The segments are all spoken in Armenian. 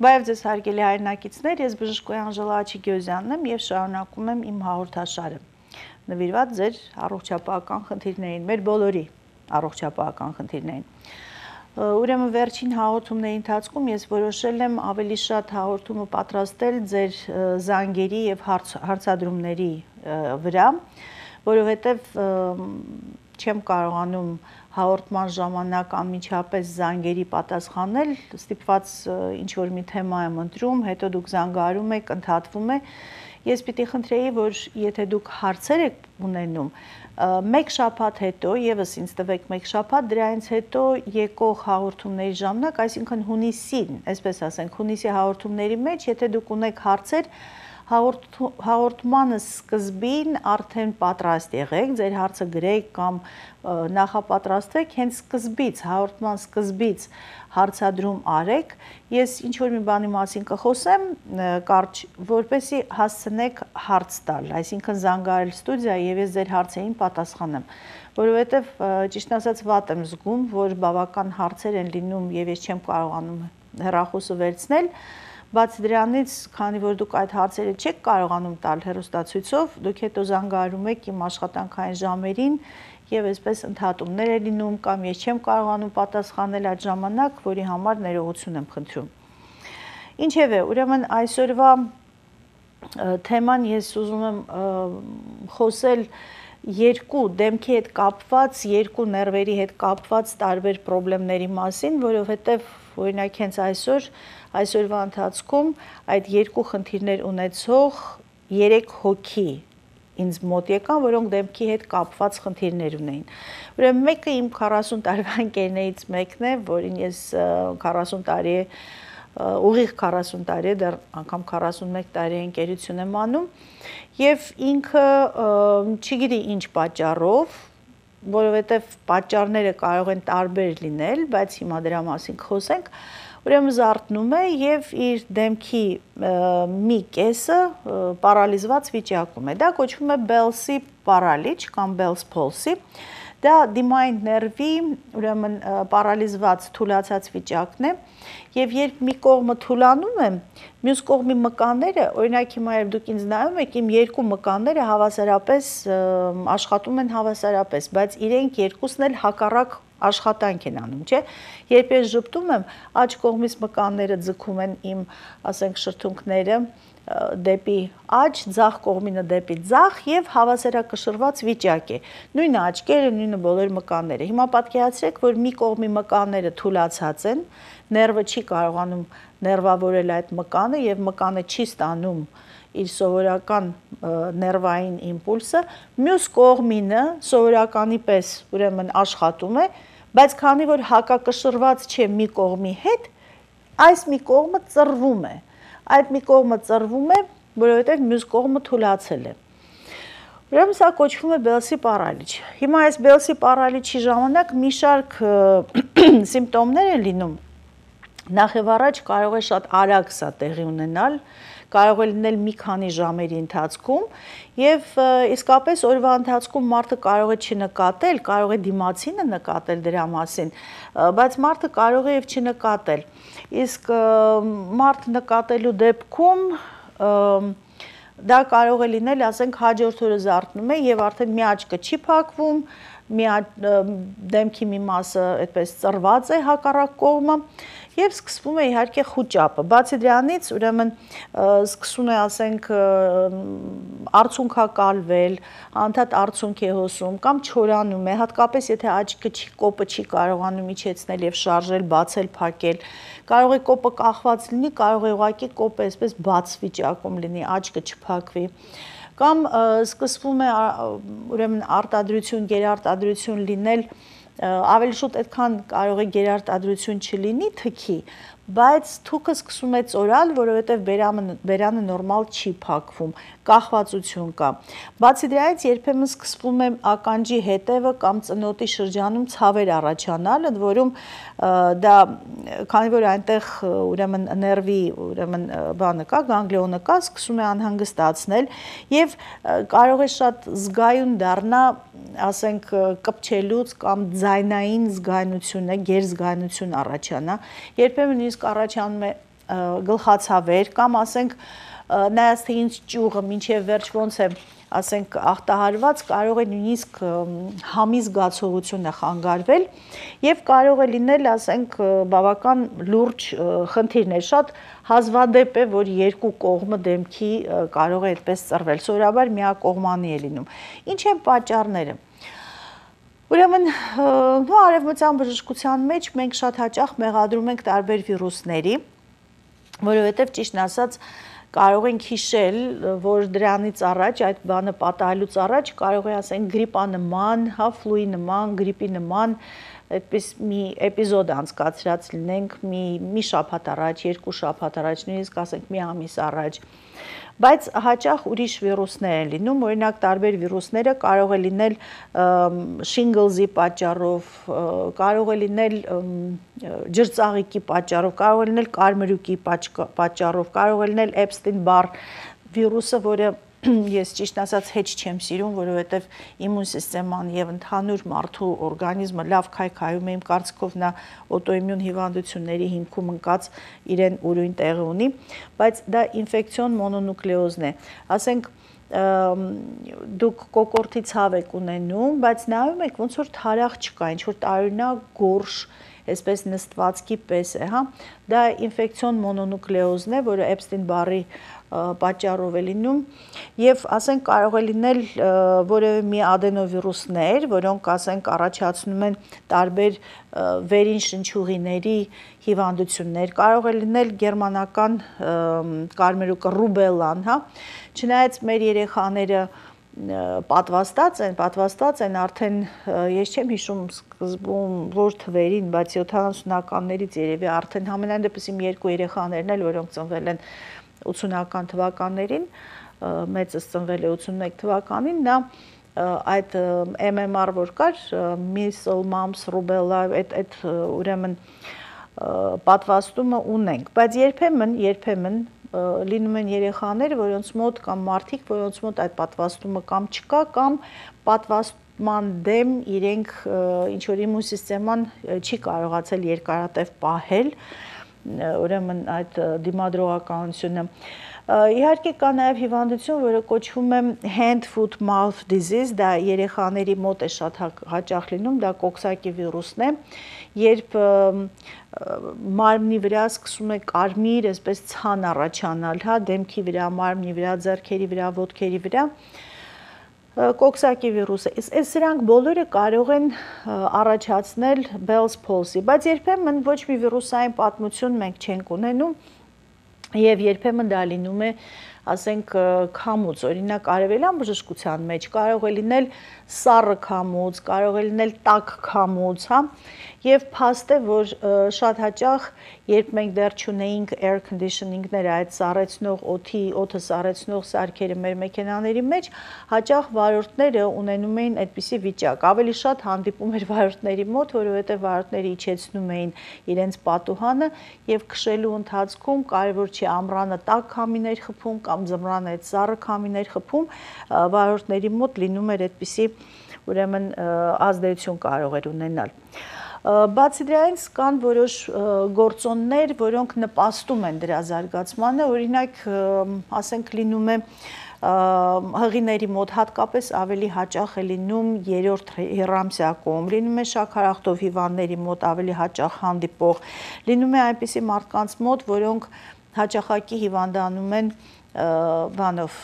Բայև ձեզ հարգելի հայրենակիցներ, ես բժշկոյ Անժելա Աչիգյոզյանն եմ եւ շարունակում եմ իմ հաղորդաշարը։ Նվիրված ձեր առողջապահական խնդիրներին, մեր բոլորի առողջապահական խնդիրներին։ Ուրեմն վերջին հաղորդումների ընթացքում ես որոշել եմ ավելի շատ հաղորդումը պատրաստել ձեր զանգերի եւ հարց, հարցադրումների վրա, որովհետեւ չեմ կարողանում հաղորդման ժամանակ անմիջապես զանգերի պատասխանել, ստիպված ինչ որ մի թեմա եմ ընտրում, հետո դուք զանգարում եք, ընդհատվում է։ Ես պիտի խնդրեի, որ եթե դուք հարցեր եք ունենում, մեկ շաբաթ հետո եւս ինձ տվեք մեկ շաբաթ դրանից հետո եկող հաղորդումների ժամանակ, այսինքն հունիսին, այսպես ասենք, հունիսի հաղորդումների մեջ, եթե դուք ունեք հարցեր, հաղորդ, հաղորդմանը սկզբին արդեն պատրաստ եղեք, ձեր հարցը գրեք կամ նախապատրաստվեք հենց սկզբից, հաղորդման սկզբից հարցադրում արեք։ Ես ինչ որ մի բանի մասին կխոսեմ, կարճ, որպեսի հասցնեք հարց տալ, այսինքն զանգարել ստուդիա եւ ես ձեր հարցերին պատասխանեմ որովհետև ճիշտ ասած վատ եմ զգում, որ բավական հարցեր են լինում եւ ես չեմ կարողանում հեռախոսը վերցնել, Բացի դրանից, քանի որ դուք այդ հարցերը չեք կարողանում տալ հերոստացույցով, դուք հետո զանգարում եք իմ աշխատանքային ժամերին եւ այսպես ընդհատումներ է լինում կամ ես չեմ կարողանում պատասխանել այդ ժամանակ, որի համար ներողություն եմ խնդրում։ Ինչևէ, ուրեմն այսօրվա թեման ես ուզում եմ խոսել երկու դեմքի հետ կապված, երկու ներվերի հետ կապված տարբեր խնդիրների մասին, որովհետև օրինակ հենց այսօր այսօրվա ընթացքում այդ երկու խնդիրներ ունեցող 3 հոգի ինձ մոտ եկան, որոնք դեմքի հետ կապված խնդիրներ ունեին։ Ուրեմն մեկը իմ 40 տարվա ընկերներից մեկն է, որին ես 40 տարի է ուղիղ 40 տարի է, դեռ անգամ 41 տարի ընկերություն եմ անում եւ ինքը չգիտի ինչ պատճառով որովհետև պատճառները կարող են տարբեր լինել, բայց հիմա դրա մասին խոսենք, ուրեմն զարթնում է եւ իր դեմքի մի կեսը պարալիզված վիճակում է։ Դա կոչվում է Bell's պարալիչ կամ Bell's palsy։ Դա դիմային ներվի, ուրեմն պարալիզված թուլացած վիճակն է, եւ երբ մի կողմը թուլանում է, մյուս կողմի մկանները, օրինակ հիմա երբ դուք ինձ նայում եք, իմ երկու մկանները հավասարապես աշխատում են հավասարապես, բայց իրենք երկուսն էլ հակառակ աշխատանք են անում, չէ։ Երբ ես ճպտում եմ, աջ կողմից մկանները ձգում են իմ, ասենք, շրթունքները դեպի աջ, ցախ կողմինը դեպի ցախ եւ հավասարակշռված վիճակ է։ Նույնը աչքերը, նույնը բոլոր մկանները։ Հիմա պատկերացրեք, որ մի կողմի մկանները թուլացած են, ներվը չի կարողանում ներվավորել այդ մկանը եւ մկանը չի ստանում իր սովորական ներվային իմպուլսը, մյուս կողմինը սովորականի պես ուրեմն աշխատում է, բայց քանի որ հակակշռված չէ մի կողմի հետ, այս մի կողմը ծռվում է։ Այդ մի կողմը ծռվում է, որովհետև մյուս կողմը թուլացել է։ Ուրեմն սա կոչվում է Բելսի պարալիչ։ Հիմա այս Բելսի պարալիչի ժամանակ մի շարք սիմպտոմներ են լինում։ Նախ եւ առաջ կարող է շատ արագ սա տեղի ունենալ, կարող է լինել մի քանի ժամերի ընթացքում եւ իսկապես օրվա ընթացքում մարդը կարող է չնկատել, կարող է դիմացինը նկատել դրա մասին, բայց մարդը կարող է եւ չնկատել։ Իսկ մարդ նկատելու դեպքում դա կարող է լինել, ասենք, հաջորդ օրը զարթնում է եւ արդեն մի աչքը չի փակվում, մի դեմքի մի մասը այդպես ծռված է հակառակ կողմը եւ սկսվում է իհարկե խոճապը։ Բացի դրանից, ուրեմն սկսում է, ասենք, արցունքակալվել, անդադ արցունք է հոսում կամ չորանում է, հատկապես եթե աչքը չի կոպը չի կարողանում իջեցնել եւ շարժել, բացել, փակել։ Կարող է կոպը կախված լինի, կարող է ուղակի կոպը այսպես բաց վիճակում լինի, աչքը չփակվի կամ սկսվում է ուրեմն արտադրություն, գերարտադրություն լինել ավելի շուտ այդքան կարող է գերարտադրություն չլինի թքի, բայց թուքը սկսում է ծորալ, որովհետև բերանը նորմալ չի փակվում, կախվածություն կա։ Բացի դրանից երբեմն սկսվում է ականջի հետևը կամ ծնոտի շրջանում ցավեր առաջանալ, ընդ որում դա քանի որ այնտեղ ուրեմն նерվի ուրեմն բանը կա, գանգլիոնը կա, սկսում է անհանգստացնել եւ կարող է շատ զգայուն դառնա, ասենք կպչելուց կամ ձայնային զգայունությունը, գերզգայունություն առաջանա։ Երբեմն նույնիսկ առաջանում է գլխացավեր կամ ասենք նայած թե ինձ ճյուղը մինչև վերջ ոնց է ասենք ախտահարված կարող է նույնիսկ համի զգացողություն է խանգարվել եւ կարող է լինել ասենք բավական լուրջ խնդիրներ շատ հազվադեպ է որ երկու կողմը դեմքի կարող է այդպես ծռվել սովորաբար միակողմանի է լինում ինչ են պատճառները Ուրեմն, նո արևմտյան բժշկության մեջ մենք շատ հաճախ մեղադրում ենք տարբեր վիրուսների, որովհետև ճիշտ ասած կարող ենք հիշել, որ դրանից առաջ այդ բանը պատահելուց առաջ կարող է ասենք գրիպանման, հա, ֆլուի նման, գրիպի նման այդպես մի էպիզոդ անցկացրած լինենք մի մի շաբաթ առաջ, երկու շաբաթ առաջ, նույնիսկ ասենք մի ամիս առաջ բայց հաճախ ուրիշ վիրուսներ են լինում, օրինակ տարբեր վիրուսները կարող է լինել շինգլզի պատճառով, կարող է լինել ջրծաղիկի պատճառով, կարող է լինել կարմրուկի պատճառով, կարող է լինել Epstein-Barr վիրուսը, որը ես ճիշտ ասած հեչ չեմ սիրում, որովհետև իմուն սիստեման եւ ընդհանուր մարդու օրգանիզմը լավ քայքայում է իմ կարծիքով նա օտոիմուն հիվանդությունների հիմքում ընկած իրեն ուրույն տեղի ունի, բայց դա ինֆեկցիոն մոնոնուկլեոզն է։ Ասենք դուք կոկորտի ցավ եք ունենում, բայց նայում եք ոնց որ թարախ չկա, ինչ որ տարօրինակ գորշ, այսպես նստվածքի պես է, հա։ Դա ինֆեկցիոն մոնոնուկլեոզն է, որը Epstein-Barr-ի պատճառով է լինում եւ ասենք կարող է լինել որևէ մի ադենովիրուսներ, որոնք ասենք առաջացնում են տարբեր վերին շնչուղիների հիվանդություններ, կարող է լինել գերմանական կարմերուկը ռուբելան, հա։ Չնայած մեր երեխաները պատվաստած են, պատվաստած են արդեն ես չեմ հիշում սկզբում որ թվերին, բայց 70-ականներից երևի արդեն համենայն դեպս իմ երկու երեխաներն էլ, որոնք ծնվել են 80-ական թվականներին, մեծս ծնվել է 81 թվականին, նա այդ MMR որ կար, measles, mumps, rubella, այդ այդ ուրեմն պատվաստումը ունենք, բայց երբեմն, երբեմն լինում են երեխաներ, որոնց մոտ կամ մարդիկ, որոնց մոտ այդ պատվաստումը կամ չկա, կամ պատվաստման դեմ իրենք ինչ որ իմուն սիստեման չի կարողացել երկարատև պահել, ուրեմն այդ դիմադրողականությունը Իհարկե կա նաև հիվանդություն, որը կոչվում է hand foot mouth disease, դա երեխաների մոտ է շատ հաճախ լինում, դա կոքսակի վիրուսն է, երբ մարմնի վրա սկսում է կարմիր, այսպես ցան առաջանալ, հա, դեմքի վրա, մարմնի վրա, ձեռքերի վրա, ոտքերի վրա, վրա կոքսակի վիրուսը։ Այս սրանք բոլորը կարող են առաջացնել Bell's palsy, բայց երբեմն ոչ մի վիրուսային պատմություն մենք չենք ունենում եւ երբեմն դա լինում է ասենք քամուց, օրինակ արևելյան բժշկության մեջ կարող է լինել սառը քամուց, կարող է լինել տաք քամուց, հա, եւ փաստ է, որ շատ հաճախ երբ մենք դեռ չունեինք air conditioning-ները, այդ սառեցնող օդի, օդը սառեցնող սարքերը մեր մեքենաների մեջ, հաճախ վարորդները ունենում էին այդպիսի վիճակ։ Ավելի շատ հանդիպում էր վարորդների մոտ, որովհետեւ վարորդները իջեցնում էին իրենց պատուհանը եւ քշելու ընթացքում կարևոր չի ամռանը տաք քամիներ խփում կամ ձմռանը այդ սառը քամիներ խփում, վարորդների մոտ լինում էր այդպիսի ուրեմն ազդեցություն կարող էր ունենալ։ Բացի դրանից կան որոշ գործոններ, որոնք նպաստում են դրա զարգացմանը, օրինակ, ասենք լինում է հղիների մոտ հատկապես ավելի հաճախ է լինում երրորդ հիռամսյակում, լինում է շաքարախտով հիվանդների մոտ ավելի հաճախ հանդիպող, լինում է այնպիսի մարդկանց մոտ, որոնք հաճախակի հիվանդանում են բանով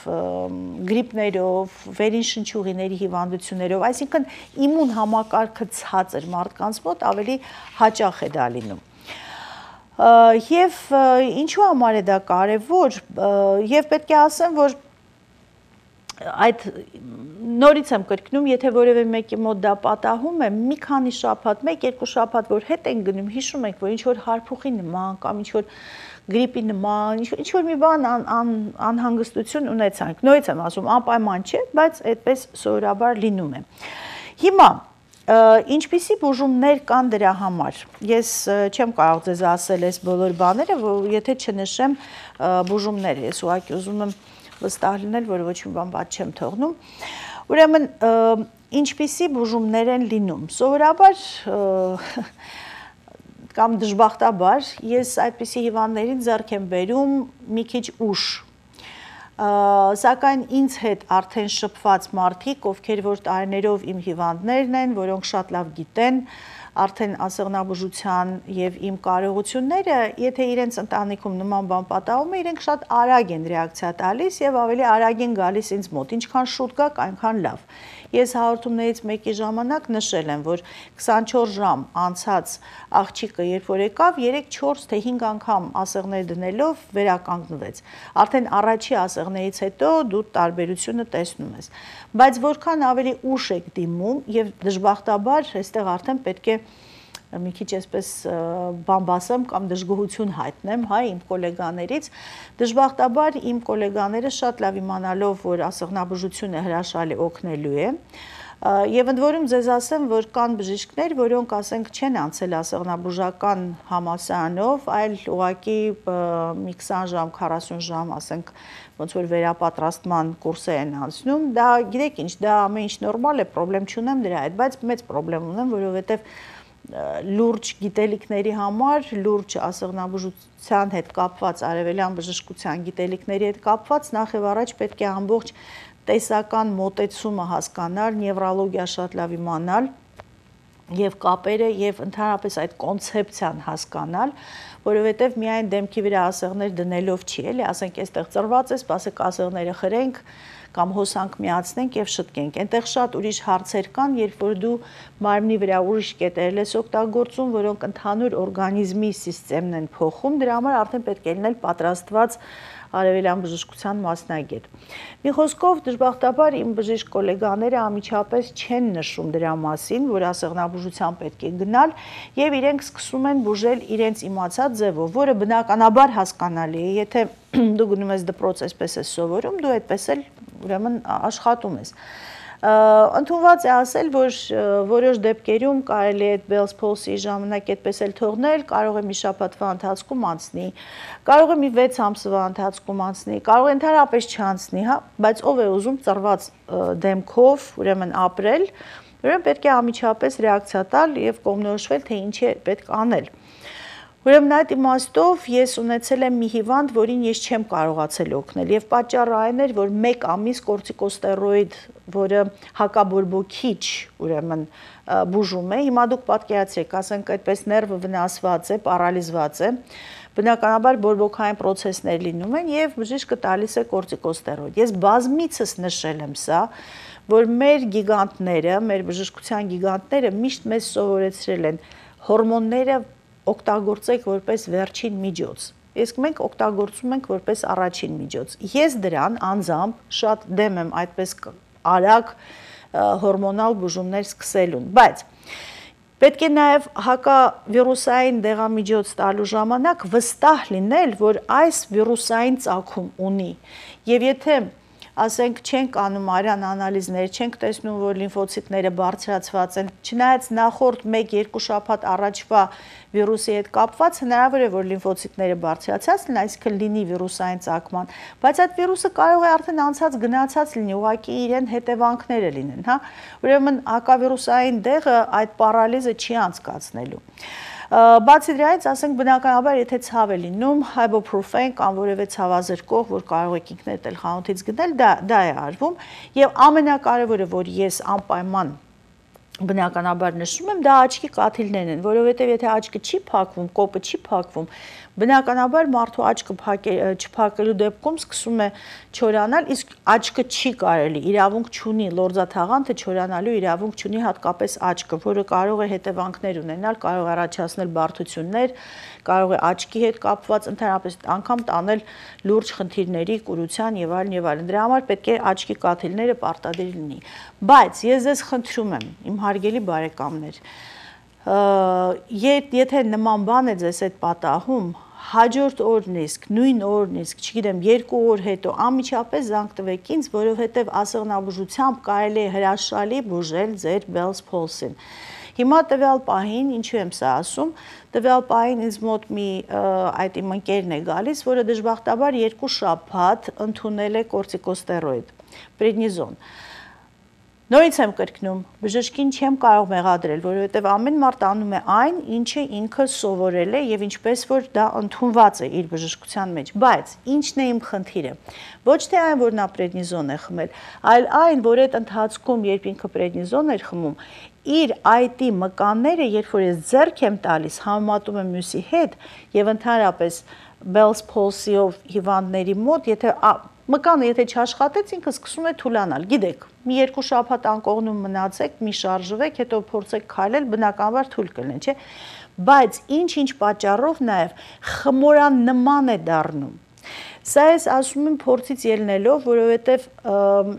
գրիպներով, վերին շնչուղիների հիվանդություններով, այսինքն իմուն համակարգը ցածր մարդկանց մոտ ավելի հաճախ է դա լինում։ Եվ ինչու համար է դա կարևոր, եւ պետք է ասեմ, որ այդ նորից եմ կրկնում, եթե որևէ մեկի մոտ դա պատահում է, մի քանի շաբաթ, 1-2 շաբաթ որ հետ են գնում, հիշում եք, որ ինչ որ հարփուխի նման կամ ինչ որ գրիպի նման, ինչ որ մի բան ան, ան, անհանգստություն ունեցանք։ Նույնից եմ ասում, անպայման չէ, բայց այդպես սովորաբար լինում է։ Հիմա ինչպիսի բուժումներ կան դրա համար։ Ես չեմ կարող ձեզ ասել այս բոլոր բաները, որ եթե չնշեմ բուժումներ, ես ուղղակի ուզում եմ վստահ լինել, որ ոչ մի բան բաց չեմ թողնում։ Ուրեմն ինչպիսի բուժումներ են լինում։ Սովորաբար կամ դժբախտաբար ես այդպիսի հիվանդներին ձեռք եմ բերում մի քիչ ուշ սակայն ինձ հետ արդեն շփված մարդիկ, ովքեր որ տարիներով իմ հիվանդներն են, որոնք շատ լավ գիտեն, արդեն ասեղնաբուժության եւ իմ կարողությունները, եթե իրենց ընտանիքում նման բան պատահում է, իրենք շատ արագ են ռեակցիա տալիս եւ ավելի արագ են գալիս ինձ մոտ։ Ինչքան շուտ գաք, այնքան լավ։ Ես հաղորդումներից մեկի ժամանակ նշել եմ, որ 24 ժամ անցած աղջիկը երբ որ եկավ, 3-4 թե 5 անգամ ասեղներ դնելով վերականգնվեց։ Արդեն առաջի ասեղներից հետո դու տարբերությունը տեսնում ես։ Բայց որքան ավելի ուշ եք դիմում եւ դժբախտաբար այստեղ արդեն պետք է մի քիչ այսպես բամբասեմ կամ դժգոհություն հայտնեմ, հա, իմ գոլեգաներից։ Դժբախտաբար իմ գոլեգաները շատ լավ իմանալով, որ ասեղնաբուժությունը հրաշալի օգնելու է, Եվ ընդ որում ձեզ ասեմ, որ կան բժիշկներ, որոնք ասենք չեն անցել ասեղնաբուժական համասարանով, այլ ուղակի մի 20 ժամ, 40 ժամ, ասենք ոնց որ վերապատրաստման կուրսեր են անցնում, դա գիտեք ինչ, դա ամեն ինչ նորմալ է, խնդրեմ չունեմ դրա հետ, բայց մեծ խնդրեմ ունեմ, որովհետև լուրջ գիտելիքների համար, լուրջ ասեղնաբուժության հետ կապված արևելյան բժշկության գիտելիքների հետ կապված նախ եւ առաջ պետք է ամբողջ տեսական մոտեցումը հասկանալ, նևրոլոգիա շատ լավ իմանալ եւ կապերը եւ ընդհանրապես այդ կոնցեպցիան հասկանալ, որովհետև միայն դեմքի վրա ասեղներ դնելով չի, էլի, ասենք, այստեղ ծրված է, սпасեք ասեղները խրենք կամ հոսանք միացնենք եւ շտկենք։ Այնտեղ շատ ուրիշ հարցեր կան, երբ որ դու մարմնի վրա ուրիշ կետերել ես օգտագործում, որոնք ընդհանուր օրգանիզմի համակարգն են փոխում, դրա համար արդեն պետք է լինել պատրաստված արևելյան բժշկության մասնագետ։ Մի խոսքով դժբախտաբար իմ բժիշկ գոլեգաները ամիջապես չեն նշում դրա մասին, որ ասեղնաբուժության պետք է գնալ եւ իրենք սկսում են բուժել իրենց իմացած ձևով, որը բնականաբար հասկանալի է, եթե դու գնում ես դպրոց, այսպես ես սովորում, դու այդպես էլ ուրեմն աշխատում ես ընդունված է ասել, որ որոշ դեպքերում կարելի է Bell's Palsy ժամանակ այդպես էլ թողնել, կարող է մի շաբաթվա ընթացքում անցնի, կարող է մի 6 ամսվա ընթացքում անցնի, կարող է ընդհանրապես չանցնի, հա, բայց ով է ուզում ծրված դեմքով, ուրեմն ապրել, ուրեմն պետք է ամիջապես ռեակցիա տալ եւ կողմնորոշվել, թե ինչ է պետք անել։ Ուրեմն այդ իմաստով ես ունեցել եմ մի հիվանդ, որին ես չեմ կարողացել օգնել եւ պատճառը այն էր, որ 1 ամիս կորտիկոստերոիդ, որը հակաբորբոքիչ, ուրեմն բուժում է, հիմա դուք պատկերացրեք, ասենք այդպես ներվը վնասված է, պարալիզված է, բնականաբար բորբոքային process-ներ լինում են եւ բժիշկը տալիս է կորտիկոստերոիդ։ Ես բազմիցս նշել եմ սա, որ մեր գիգանտները, մեր բժշկության գիգանտները միշտ մեզ սովորեցրել են հորմոնները օգտագործեք որպես վերջին միջոց իսկ մենք օգտագործում ենք որպես առաջին միջոց։ Ես դրան անձամբ շատ դեմ եմ այդպես արագ հորմոնալ բուժումներ սկսելուն, բայց պետք է նաև հակավիրուսային դեղամիջոց տալու ժամանակ վստահ լինել, որ այս վիրուսային ծագում ունի։ Եվ եթե ասենք չենք անում արյան անալիզներ, չենք տեսնում, որ լիմֆոցիտները բարձրացված են, չնայած նախորդ 1-2 շաբաթ առաջվա վիրուսի հետ կապված հնարավոր է, որ լիմֆոցիտները բարձրացած լինեն, այսինքն լինի վիրուսային ծագման, բայց այդ վիրուսը կարող է արդեն անցած գնացած լինի, ուղղակի իրեն հետևանքները լինեն, հա։ Ուրեմն հակավիրուսային դեղը այդ պարալիզը չի անցկացնելու։ Բացի դրանից, ասենք բնականաբար, եթե ցավ է լինում, ibuprofen կամ որևէ ցավազրկող, որ կարող եք ինքներդ խանութից գնել, դա դա է արվում եւ ամենակարևորը, որ ես անպայման բնականաբար նշում եմ, դա աչքի կաթիլներն են, որովհետև եթե աչքը չի փակվում, կոպը չի փակվում, բնականաբար մարդու աչքը չփակելու դեպքում սկսում է չորանալ, իսկ աչքը չի կարելի, իրավունք չունի, լորձաթաղանթը չորանալու իրավունք չունի հատկապես աչքը, որը կարող է հետևանքներ ունենալ, կարող է առաջացնել բարդություններ, կարող է աչքի հետ կապված ընդհանրապես անգամ տանել լուրջ խնդիրների, կուրության եւ այլն եւ այլն։ Դրա համար պետք է աչքի կաթիլները պարտադիր լինի։ Բայց ես ձեզ խնդրում եմ, իմ հարգելի բարեկամներ, եթե նման բան է ձեզ հետ պատահում, հաջորդ օրն իսկ, նույն օրն իսկ, չգիտեմ, երկու օր հետո անմիջապես զանգ տվեք ինձ, որովհետև ասեղնաբուժությամբ կարելի է հրաշալի բուժել ձեր Bell's Palsy-ին։ Հիմա տվյալ պահին, ինչու եմ սա ասում, տվյալ պահին ինձ մոտ մի այդ իմ ընկերն է գալիս, որը դժբախտաբար երկու շաբաթ ընդունել է կորտիկոստերոիդ, պրեդնիզոն Նորից եմ կրկնում, բժշկին չեմ կարող մեղադրել, որովհետև ամեն մարդ անում է այն, ինչը ինքը սովորել է եւ ինչպես որ դա ընդունված է իր բժշկության մեջ, բայց ի՞նչն է իմ խնդիրը։ Ոչ թե այն, որ նա պրեդնիզոն է խմել, այլ այն, որ այդ ընթացքում, երբ ինքը պրեդնիզոն էր խմում, իր IT մկանները, երբ որ ես ձեռք եմ տալիս, համեմատում եմ մյուսի հետ եւ ընդհանրապես Bell's palsy-ով հիվանդների մոտ, եթե մկանը եթե չաշխատեց, ինքը սկսում է թուլանալ։ Գիտեք, մի երկու շաբաթ անկողնում մնացեք, մի շարժվեք, հետո փորձեք քայլել, բնականաբար թույլ կլինի, չէ՞։ Բայց ինչ-ինչ պատճառով նաև խմորան նման է դառնում։ Սա ես ասում եմ փորձից ելնելով, որովհետև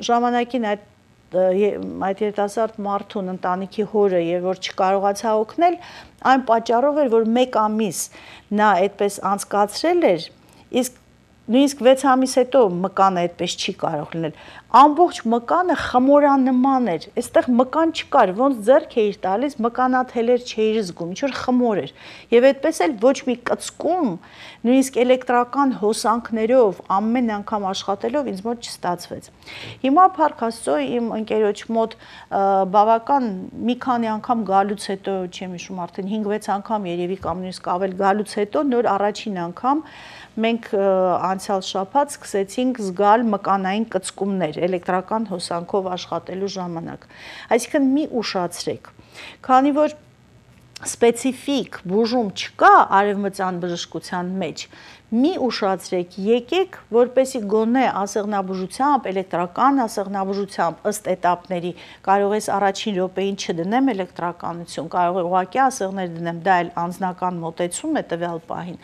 ժամանակին այդ այդ երիտասարդ մարդուն ընտանիքի հորը եւ որ չկարողացա օգնել, այն պատճառով էր, որ 1 ամիս նա այդպես անցկացրել էր, իսկ նույնիսկ 6 ամիս հետո մկանը այդպես չի կարող լինել ամբողջ մկանը խմորանման էր այստեղ մկան չկար ոնց ձեռք էիր տալիս մկանաթելեր չէիր զգում ինչ որ խմոր էր եւ այդպես էլ ոչ մի կծկում նույնիսկ էլեկտրական հոսանքներով ամեն անգամ աշխատելով ինձ մոտ չստացվեց հիմա փառք աստծո իմ ընկերոջ մոտ բավական մի քանի անգամ գալուց հետո չեմ հիշում արդեն 5-6 անգամ երևի կամ նույնիսկ ավել գալուց հետո նոր առաջին անգամ մենք անցյալ շաբաթ սկսեցինք զգալ մկանային կծկումներ էլեկտրական հոսանքով աշխատելու ժամանակ։ Այսինքն մի ուշացրեք։ Քանի որ սպეციფიկ բուժում չկա արևմտյան բժշկության մեջ, մի ուշացրեք, եկեք, որպեսի գոնե ասեղնաբուժությամբ, էլեկտրական ասեղնաբուժությամբ ըստ этаպների կարող ես առաջին րոպեին չդնեմ էլեկտրականություն, կարող է ուղակի ասեղներ դնեմ, դա էլ անձնական մոտեցում է տվյալ պահին,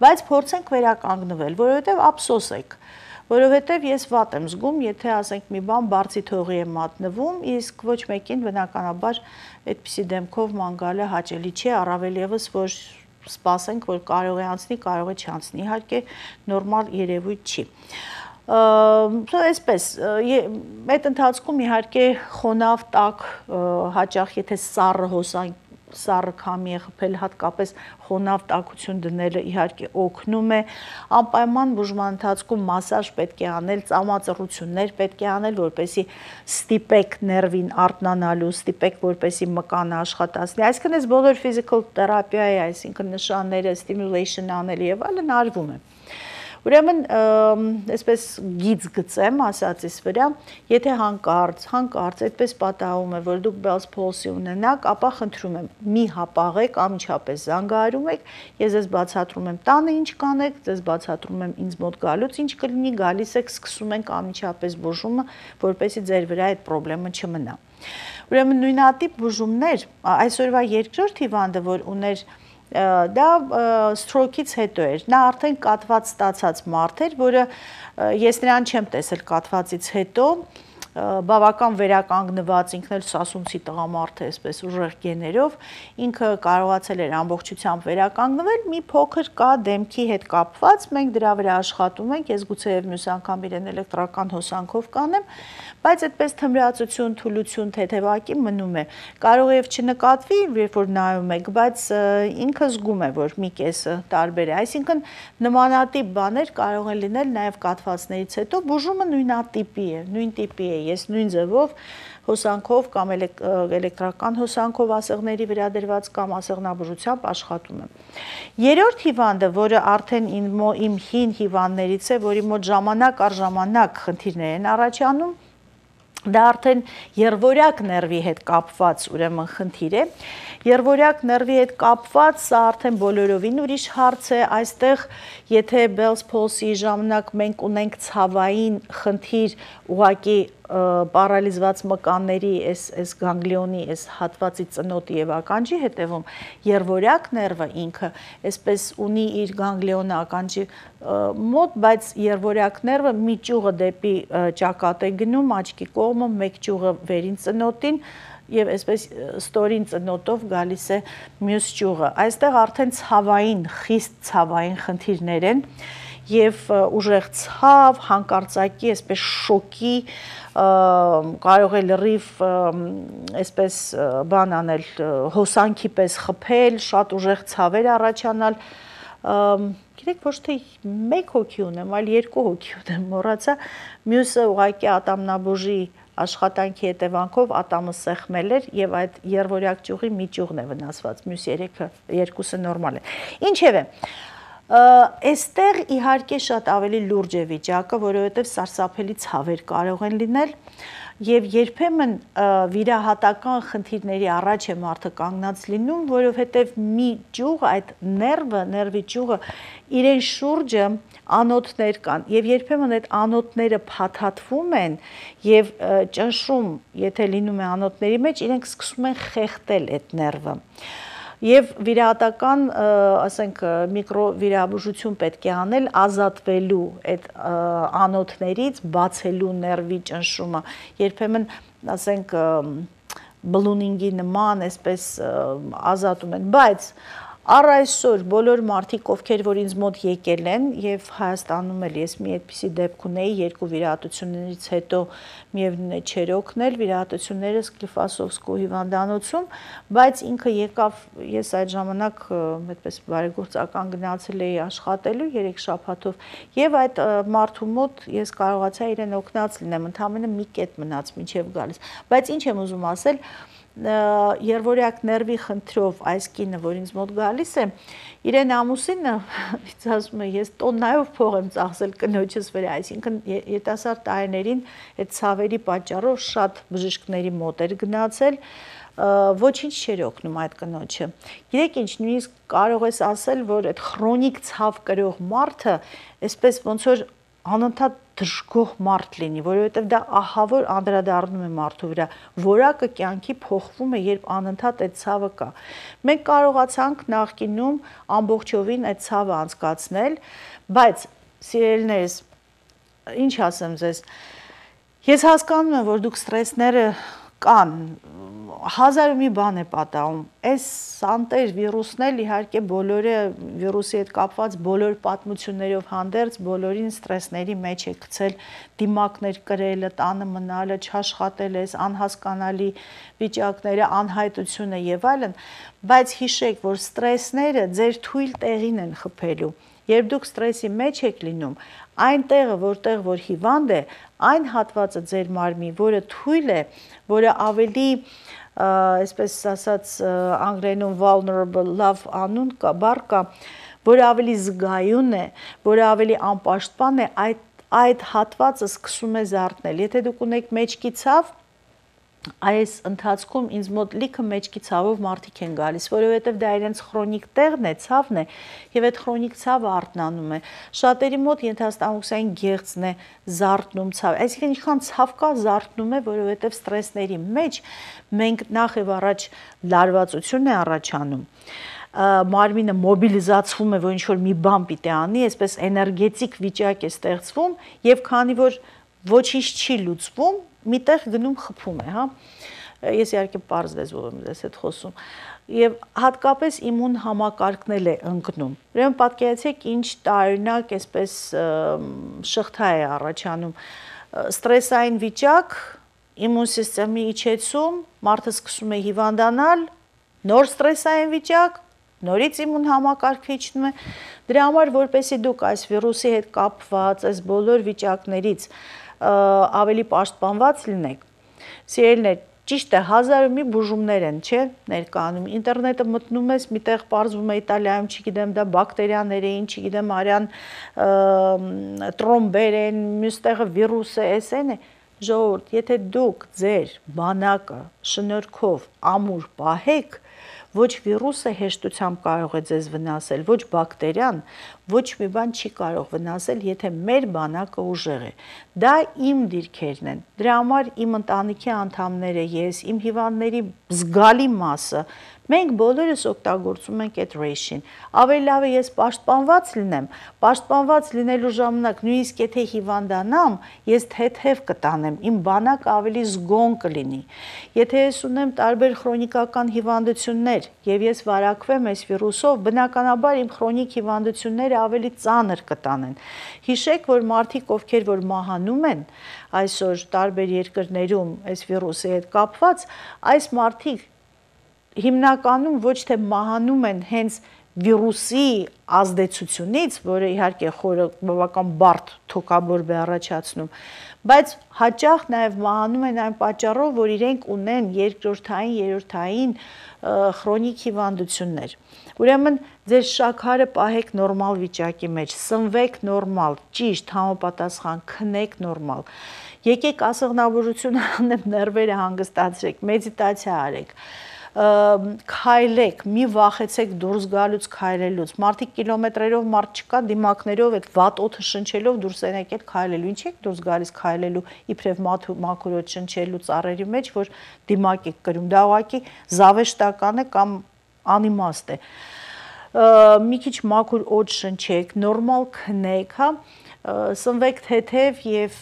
բայց փորձենք վերականգնվել, որովհետև ափսոս եք որովհետև ես վատ եմ զգում, եթե ասենք մի բան բարձի թողի եմ մատնվում, իսկ ոչ մեկին բնականաբար այդպիսի դեմքով մանգալը հաճելի չէ, առավել եւս որ սպասենք, որ կարող է անցնի, կարող է չանցնի։ Իհարկե նորմալ երևույթ չի այսպես այդ ընթացքում իհարկե խոնավ տակ հաճախ եթե սառը հոսանք սառը քամի է խփել, հատկապես խոնավ տաքություն դնելը իհարկե օգնում է։ Անպայման բուժման ընթացքում մասաժ պետք է անել, ծամածռություններ պետք է անել, որպեսի ստիպեք ներվին արթնանալու, ստիպեք որպեսի մկանը աշխատացնի։ Այսինքն այս բոլոր physical therapy-ի, այսինքն նշանները, stimulation անել եւ այլն արվում է։ Ուրեմն, այսպես գիծ գծեմ ասածից վրա, եթե հանկարծ, հանկարծ այդպես պատահում է, որ դուք Bell's palsy ունենաք, ապա խնդրում եմ, մի հապաղեք, ամիջապես զանգահարում եք, ես ձեզ բացատրում եմ տանը ինչ կանեք, ձեզ բացատրում եմ ինձ մոտ գալուց ինչ կլինի, գալիս եք, սկսում ենք ամիջապես բուժումը, որպեսզի ձեր վրա այդ խնդրեմը չմնա։ Ուրեմն նույնատիպ բուժումներ, այսօրվա երկրորդ հիվանդը, որ ուներ դա սթրոքից հետո էր։ Նա արդեն կատված ստացած մարդ էր, որը ես նրան չեմ տեսել կատվածից հետո, բավական վերականգնված ինքն էլ սասունցի տղամարդ է, այսպես ուժեղ գեներով, ինքը կարողացել էր ամբողջությամբ վերականգնվել, մի փոքր կա դեմքի հետ կապված, մենք դրա վրա աշխատում ենք, ես գուցեև մյուս անգամ իրեն էլեկտրական հոսանքով կանեմ, բայց այդպես թմրացություն, թուլություն, թեթևակի մնում է։ Կարող է եւ չնկատվի, երբ որ նայում եք, բայց ինքը զգում է, որ մի կեսը տարբեր է։ Այսինքն նմանատիպ բաներ կարող են լինել նաեւ կաթվածներից հետո բուժումը նույնատիպի է, նույն տիպի է։ Ես նույն ձևով հոսանքով կամ էլեկտրական հոսանքով ասեղների վրա դրված կամ ասեղնաբուժությամբ աշխատում եմ։ Երորդ հիվանդը, որը արդեն իմ, իմ հին հիվանդներից է, որի մոտ ժամանակ առ ժամանակ խնդիրներ են առաջանում, դա արդեն երվորյակ ներվի հետ կապված ուրեմն խնդիր է երվորյակ ներվի հետ կապված սա արդեն բոլորովին ուրիշ հարց է այստեղ եթե Bell's palsy ժամանակ մենք ունենք ցավային խնդիր ուղակի պարալիզված մկանների այս այս գանգլիոնի այս հատվածի ծնոտի եւ ականջի հետեւում երվորյակ ներվը ինքը այսպես ունի իր գանգլիոնը ականջի մոտ, բայց երվորյակ ներվը մի ճյուղը դեպի ճակատ է գնում աչքի կողմը, մեկ ճյուղը վերին ծնոտին եւ այսպես ստորին ծնոտով գալիս է մյուս ճյուղը։ Այստեղ արդեն ցավային, խիստ ցավային խնդիրներ են։ Ա, եւ ուժեղ ցավ, հանկարծակի, այսպես շոկի, կարող է լրիվ այսպես բան անել, հոսանքի պես խփել, շատ ուժեղ ցավեր առաջանալ, գիտեք ոչ թե մեկ հոգի ունեմ, այլ երկու հոգի ունեմ, մոռացա, մյուսը ուղակի ատամնաբուժի աշխատանքի հետևանքով ատամը սեղմել էր եւ այդ երվորյակ ճյուղի մի ճյուղն է վնասված, մյուս երեքը երկուսը նորմալ է։ Ինչևէ, Այստեղ իհարկե շատ ավելի լուրջ է վիճակը, որովհետև սարսափելի ցավեր կարող են լինել եւ երբեմն վիրահատական խնդիրների առաջ է մարդը կանգնած լինում, որովհետեւ մի ճյուղ, այդ ներվը, ներվի ճյուղը իրեն շուրջը անոթներ կան եւ երբեմն այդ անոթները փաթաթվում են եւ ճնշում, եթե լինում է անոթների մեջ, իրենք սկսում են խեղտել այդ ներվը եւ վիրահատական, ասենք, միկրովիրաբուժություն պետք է անել ազատվելու այդ անոթներից, բացելու ներվի ճնշումը։ Երբեմն, ասենք, բլունինգի նման, այսպես ազատում են, բայց Առ այսօր բոլոր մարդիկ, ովքեր որ ինձ մոտ եկել են եւ Հայաստանում էլ ես մի այդպիսի դեպք ունեի երկու վիրահատություններից հետո միևնույն է չեր օգնել վիրահատությունները Սկլիֆասովսկու հիվանդանոցում, բայց ինքը եկավ ես այդ ժամանակ այդպես բարեգործական գնացել էի աշխատելու 3 շաբաթով եւ այդ մարդու մոտ ես կարողացա իրեն օգնած լինեմ, ընդհանրապես մի կետ մնաց միջև գալիս։ Բայց ինչ եմ ուզում ասել, երվորյակ ներվի խնդրով այս կինը, որ ինձ մոտ գալիս է, իրեն ամուսինը ինձ ասում է, ես տոննայով փող եմ ծախսել կնոջս վրա, այսինքն երիտասարդ տարիներին այդ ցավերի պատճառով շատ բժիշկների մոտ էր գնացել, ոչինչ չէր օգնում այդ կնոջը։ Գիտեք ինչ, նույնիսկ կարող ես ասել, որ այդ քրոնիկ ցավ կրող մարդը, այսպես ոնց որ անընդհատ դժգոհ մարդ լինի, որովհետև դա ահավոր անդրադառնում է մարդու վրա։ Որակը կյանքի փոխվում է, երբ անընդհատ այդ ցավը կա։ Մենք կարողացանք նախկինում ամբողջովին այդ ցավը անցկացնել, բայց սիրելիներս, ինչ ասեմ ձեզ, ես հասկանում եմ, որ դուք ստրեսները կան, հազար մի բան է պատահում։ Այս սանտեր վիրուսն էլ իհարկե բոլորը վիրուսի հետ կապված բոլոր պատմություններով հանդերձ բոլորին ստրեսների մեջ է գցել դիմակներ կրելը, տանը մնալը, չաշխատել ես, անհասկանալի վիճակները, անհայտությունը եւ այլն, բայց հիշեք, որ ստրեսները ձեր թույլ տեղին են խփելու Երբ դուք ստրեսի մեջ եք լինում, այն տեղը, որտեղ որ հիվանդ է, այն հատվածը ձեր մարմնի, որը թույլ է, որը ավելի այսպես ասած անգլերենում vulnerable love անուն կա, բառ կա, որը ավելի զգայուն է, որը ավելի անպաշտպան է, այդ այդ հատվածը սկսում է զարթնել։ Եթե դուք ունեք մեջքի ցավ, այս ընթացքում ինձ մոտ լիքը մեջքի ցավով մարդիկ են գալիս, որովհետև դա իրենց քրոնիկ տեղն է, ցավն է, եւ այդ քրոնիկ ցավը արտնանում է։ Շատերի մոտ ենթաստամոքսային գեղձն է, զարթնում ցավ։ Այսինքն ինչքան ցավ կա, զարթնում է, որովհետև ստրեսների մեջ մենք նախ եւ առաջ լարվածություն է առաջանում մարմինը մոբիլիզացվում է, որ ինչ որ մի բան պիտի անի, այսպես էներգետիկ վիճակ է ստեղծվում եւ քանի որ ոչինչ չի լուծվում, միտեղ գնում խփում է, հա։ Ես իհարկե པարզ լեզվով եմ ես այդ խոսում։ Եվ հատկապես իմուն համակարգնել է ընկնում։ Ուրեմն պատկերացեք ինչ տարինակ այսպես շղթա է առաջանում։ Ստրեսային վիճակ, իմուն համակարգի իջեցում, մարդը սկսում է հիվանդանալ, նոր ստրեսային վիճակ, նորից իմուն համակարգը իջնում է։ Դրա համար, որպեսի դուք այս վիրուսի հետ կապված այս բոլոր վիճակներից ավելի պաշտպանված լինեք։ Սիրելիներ, ճիշտ է, հազար մի բուժումներ են, չէ, ներկայանում։ Ինտերնետը մտնում ես, միտեղ parzվում է Իտալիայում, չգիտեմ, դա բակտերիաներ էին, չգիտեմ, արյան տրոմբեր են, մյուստեղը վիրուս է, էսեն է։ Ժողովուրդ, եթե դուք ձեր բանակը շնորհքով ամուր պահեք, ոչ վիրուսը հեշտությամբ կարող է ձեզ վնասել, ոչ բակտերիան, ոչ մի բան չի կարող վնասել, եթե մեր բանակը ուժեղ է։ Դա իմ դիրքերն են։ Դրա համար իմ ընտանիքի անդամները, ես, իմ հիվանդների զգալի մասը Մենք բոլորս օգտագործում ենք այդ ռեյշին։ Ավելի լավ է ես պաշտպանված լինեմ, պաշտպանված լինելու ժամանակ նույնիսկ եթե հիվանդանամ, ես թեթև կտանեմ, իմ բանակը ավելի զգոն կլինի։ Եթե ես ունեմ տարբեր քրոնիկական հիվանդություններ եւ ես վարակվեմ այս վիրուսով, բնականաբար իմ քրոնիկ հիվանդությունները ավելի ծանր կտանեն։ Հիշեք, որ մարդիկ, ովքեր որ մահանում են, այսօր տարբեր երկրներում այս վիրուսի հետ կապված, այս մարդիկ հիմնականում ոչ թե մահանում են հենց վիրուսի ազդեցությունից, որը իհարկե խորը բավական բարդ թոկաբորբ է առաջացնում, բայց հաճախ նաև մահանում են այն պատճառով, որ իրենք ունեն երկրորդային, երրորդային քրոնիկ հիվանդություններ։ Ուրեմն ձեր շաքարը պահեք նորմալ վիճակի մեջ, սնվեք նորմալ, ճիշտ, համապատասխան, քնեք նորմալ։ Եկեք ասեղնավորություն անեմ, նervերը հանգստացրեք, մեդիտացիա արեք քայլեք, մի վախեցեք դուրս գալուց քայլելուց։ Մարդիկ կիլոմետրերով մարդ չկա, դիմակներով այդ վատ օդը շնչելով դուրս են եկել քայլելու։ Ինչ եք դուրս գալիս քայլելու իբրև մաքուրոտ շնչելու ծառերի մեջ, որ դիմակ եք կրում։ Դա ուղղակի զավեշտական է կամ անիմաստ է։ Մի քիչ մաքուր օդ շնչեք, նորմալ քնեք, հա սնվեք թեթև եւ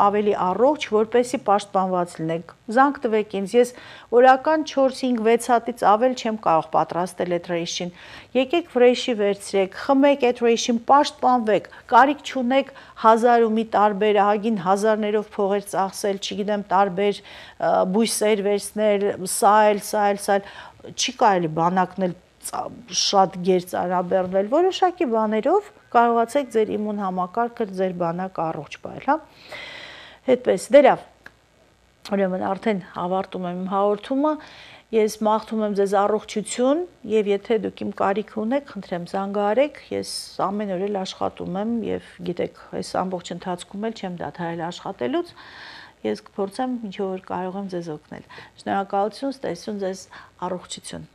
ավելի առողջ, որպեսի պաշտպանված լինեք։ Զանգ տվեք ինձ, ես օրական 4-5-6 հատից ավել չեմ կարող պատրաստել այդ ռեյշին։ Եկեք վրեյշի վերցրեք, խմեք այդ ռեյշին, պաշտպանվեք։ Կարիք չունեք հազար ու մի տարբեր ահագին հազարներով փողեր ծախսել, չգիտեմ, տարբեր բույսեր վերցնել, սա էլ, սա էլ, սա էլ չի կարելի բանակնել շատ գերծարաբեռնել որոշակի բաներով կարողացեք ձեր իմուն համակարգը, ձեր բանակ առողջ պահել, հա։ Հետպես, դերավ։ Ուրեմն արդեն ավարտում եմ իմ հաղորդումը։ Ես մաղթում եմ ձեզ առողջություն եւ եթե դուք իմ կարիք ունեք, խնդրեմ զանգահարեք։ Ես ամեն օր էլ աշխատում եմ եւ գիտեք, այս ամբողջ ընթացքում էլ չեմ դադարել աշխատելուց ես կփորձեմ ինչ որ կարող եմ ձեզ օգնել։ Շնորհակալություն, ստեսություն ձեզ առողջություն։